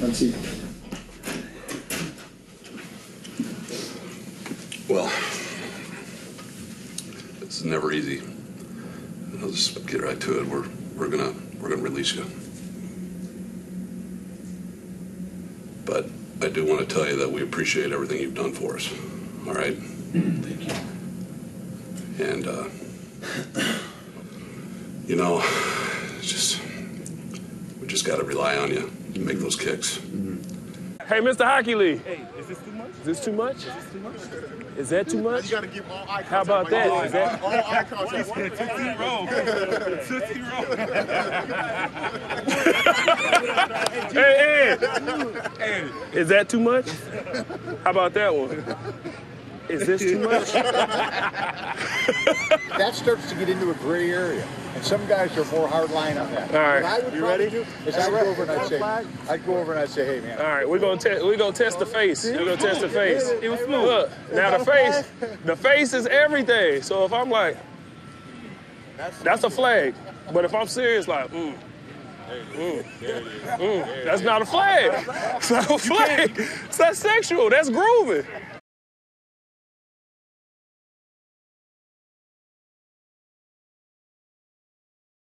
Let's see. Well, it's never easy. I'll just get right to it. We're we're gonna we're gonna release you. But I do want to tell you that we appreciate everything you've done for us. All right. Thank you. And uh, you know, it's just we just got to rely on you to make those kicks. Hey, Mr. Hochuli, Hey, is this too much? is this too much? Is this too much? Is that too much? You gotta give all eye contact. How about like that? Is that- All, all eye contact. Tootsie Roll. Tootsie Roll. Hey, Ed, Hey, is that too much? How about that one? Is this too much? that starts to get into a gray area. And some guys are more hard line on that. All right. What I would You ready? do is I'd go over and I'd say, I'd go over and I'd say, hey man, All right, we're gonna test. We're gonna test the face. We're gonna test the face. It was smooth. Look, now the face, the face is everything. So if I'm like, that's a flag. But if I'm serious, like, mm, mm, mm, that's not a flag. It's not a flag. It's not sexual. That's grooving.